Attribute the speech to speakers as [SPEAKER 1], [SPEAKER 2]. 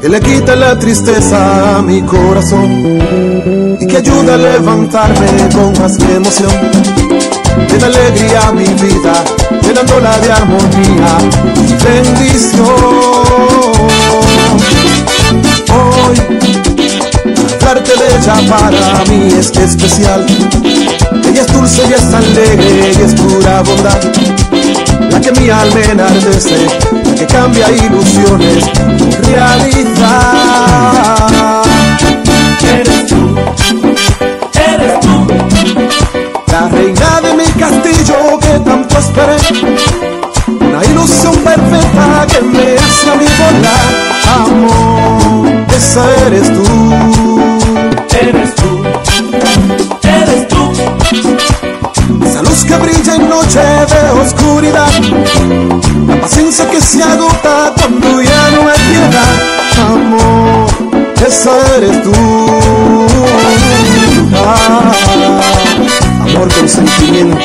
[SPEAKER 1] Que le quita la tristeza a mi corazón y que ayuda a levantarme con más emoción. Le alegría a mi vida, llenándola de armonía bendición. Hablarte de ella para mí es especial. Ella es dulce y es alegre y es pura bondad. La que mi alma enardece, la que cambia ilusiones por realidad.
[SPEAKER 2] Eres tú, eres tú,
[SPEAKER 1] La reina de mi castillo que tanto esperé. Una ilusión perfecta que me hace a mí volar. Amor, esa eres tú. Que brilla en noche de oscuridad. La paciencia que se agota cuando ya no hay piedad. Amor, esa eres tú. Ah, amor con sentimiento.